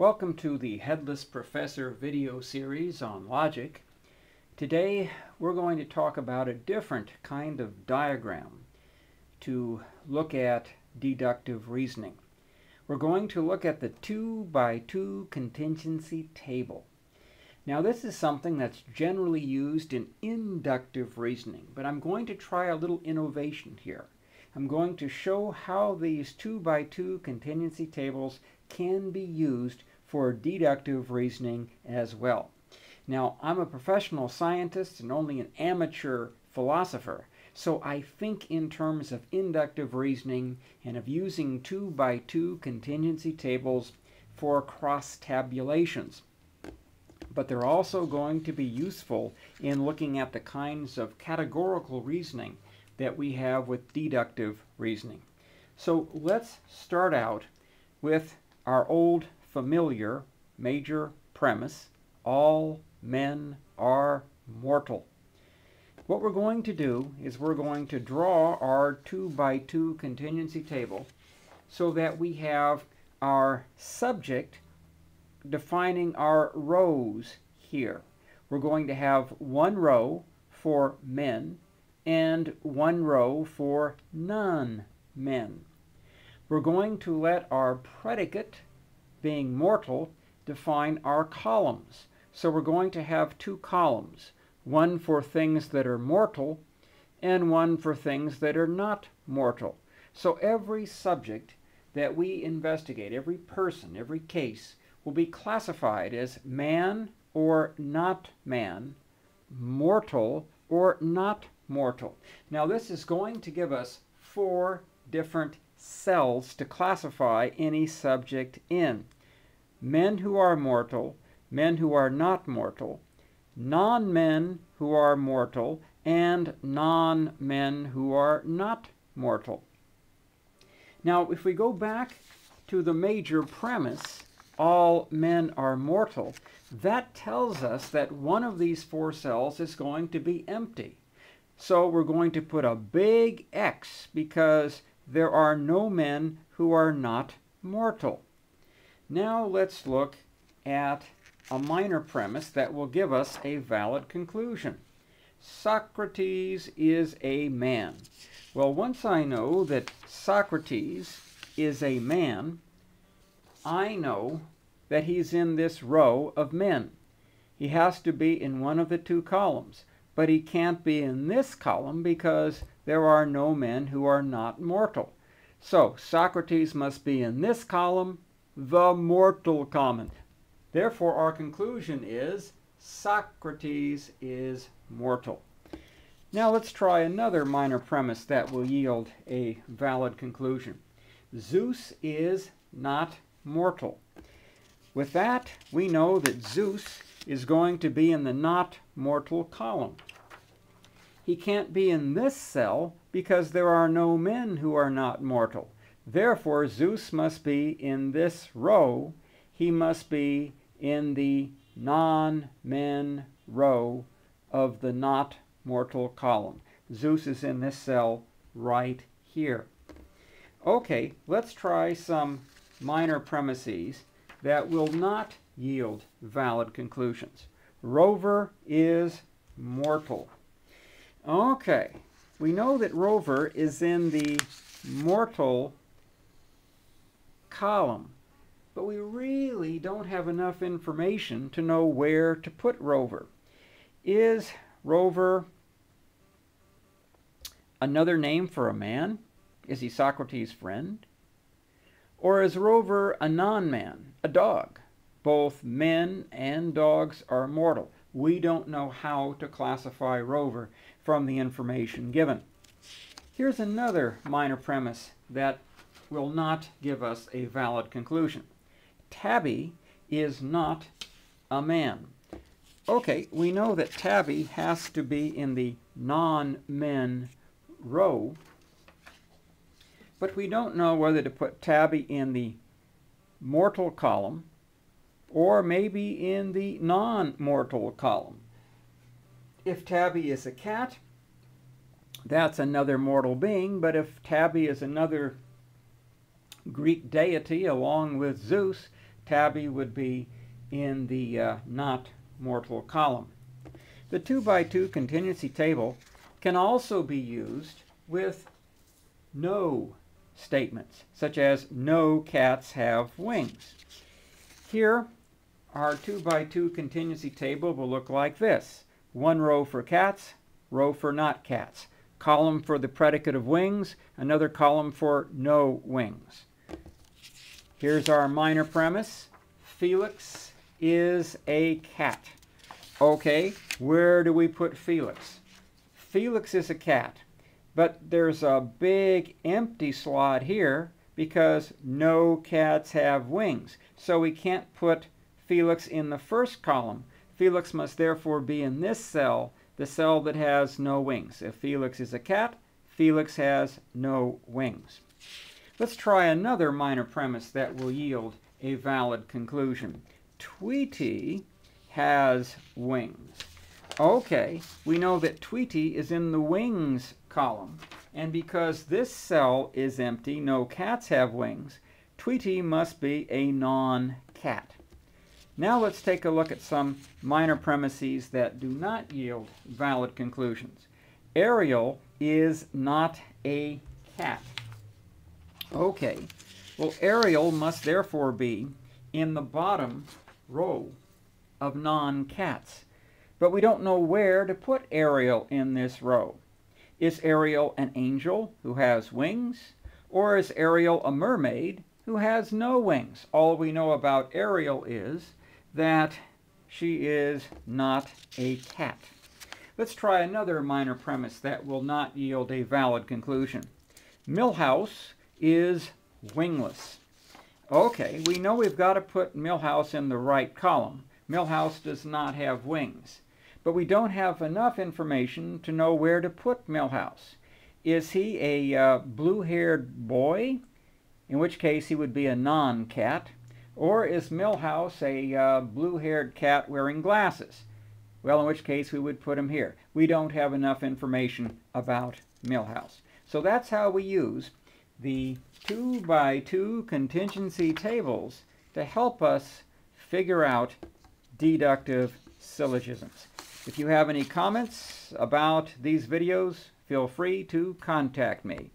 Welcome to the Headless Professor video series on logic. Today we're going to talk about a different kind of diagram to look at deductive reasoning. We're going to look at the 2 by 2 contingency table. Now this is something that's generally used in inductive reasoning, but I'm going to try a little innovation here. I'm going to show how these 2 by 2 contingency tables can be used for deductive reasoning as well. Now, I'm a professional scientist and only an amateur philosopher, so I think in terms of inductive reasoning and of using 2 by 2 contingency tables for cross tabulations. But they're also going to be useful in looking at the kinds of categorical reasoning that we have with deductive reasoning. So let's start out with our old familiar major premise, all men are mortal. What we're going to do is we're going to draw our 2 by 2 contingency table so that we have our subject defining our rows here. We're going to have one row for men and one row for non-men. We're going to let our predicate being mortal, define our columns. So we're going to have two columns, one for things that are mortal and one for things that are not mortal. So every subject that we investigate, every person, every case, will be classified as man or not man, mortal or not mortal. Now this is going to give us four different cells to classify any subject in. Men who are mortal, men who are not mortal, non-men who are mortal, and non-men who are not mortal. Now, if we go back to the major premise, all men are mortal, that tells us that one of these four cells is going to be empty. So we're going to put a big X because there are no men who are not mortal. Now let's look at a minor premise that will give us a valid conclusion. Socrates is a man. Well, once I know that Socrates is a man, I know that he's in this row of men. He has to be in one of the two columns, but he can't be in this column because there are no men who are not mortal. So Socrates must be in this column, the mortal common. Therefore, our conclusion is Socrates is mortal. Now let's try another minor premise that will yield a valid conclusion. Zeus is not mortal. With that, we know that Zeus is going to be in the not mortal column. He can't be in this cell because there are no men who are not mortal. Therefore, Zeus must be in this row. He must be in the non-men row of the not mortal column. Zeus is in this cell right here. Okay, let's try some minor premises that will not yield valid conclusions. Rover is mortal. Okay, we know that Rover is in the mortal column, but we really don't have enough information to know where to put Rover. Is Rover another name for a man? Is he Socrates' friend? Or is Rover a non-man, a dog? Both men and dogs are mortal. We don't know how to classify Rover from the information given. Here's another minor premise that will not give us a valid conclusion. Tabby is not a man. Okay, we know that Tabby has to be in the non-men row but we don't know whether to put Tabby in the mortal column or maybe in the non-mortal column. If Tabby is a cat, that's another mortal being, but if Tabby is another Greek deity along with Zeus, tabby would be in the uh, not mortal column. The 2 by 2 contingency table can also be used with no statements, such as no cats have wings. Here, our 2 by 2 contingency table will look like this. One row for cats, row for not cats. Column for the predicate of wings, another column for no wings. Here's our minor premise. Felix is a cat. Okay, where do we put Felix? Felix is a cat, but there's a big empty slot here because no cats have wings. So we can't put Felix in the first column. Felix must therefore be in this cell, the cell that has no wings. If Felix is a cat, Felix has no wings. Let's try another minor premise that will yield a valid conclusion. Tweety has wings. Okay, we know that Tweety is in the wings column. And because this cell is empty, no cats have wings, Tweety must be a non-cat. Now let's take a look at some minor premises that do not yield valid conclusions. Ariel is not a cat. Okay, well Ariel must therefore be in the bottom row of non-cats. But we don't know where to put Ariel in this row. Is Ariel an angel who has wings? Or is Ariel a mermaid who has no wings? All we know about Ariel is that she is not a cat. Let's try another minor premise that will not yield a valid conclusion. Milhouse is wingless. Okay, we know we've got to put Milhouse in the right column. Milhouse does not have wings. But we don't have enough information to know where to put Milhouse. Is he a uh, blue-haired boy? In which case he would be a non-cat. Or is Milhouse a uh, blue-haired cat wearing glasses? Well, in which case we would put him here. We don't have enough information about Milhouse. So that's how we use the 2 by 2 contingency tables to help us figure out deductive syllogisms. If you have any comments about these videos, feel free to contact me.